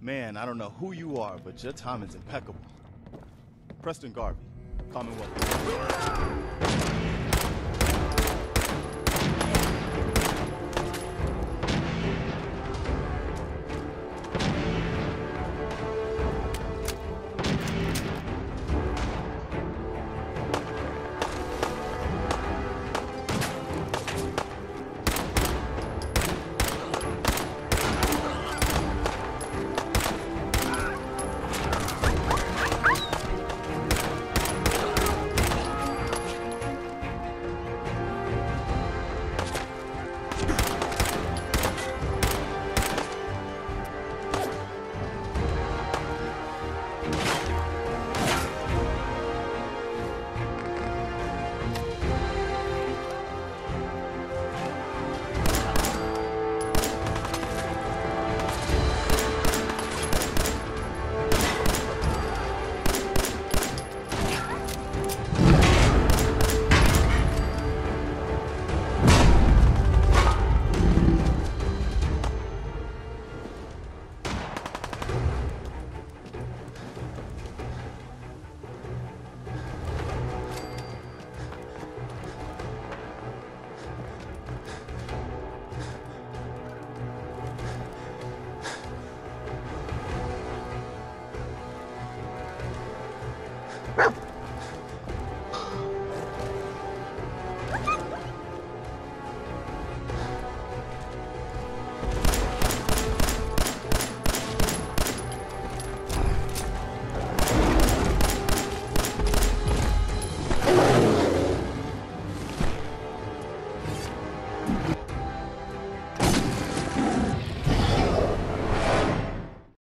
Man, I don't know who you are, but your time is impeccable. Preston Garvey, Commonwealth.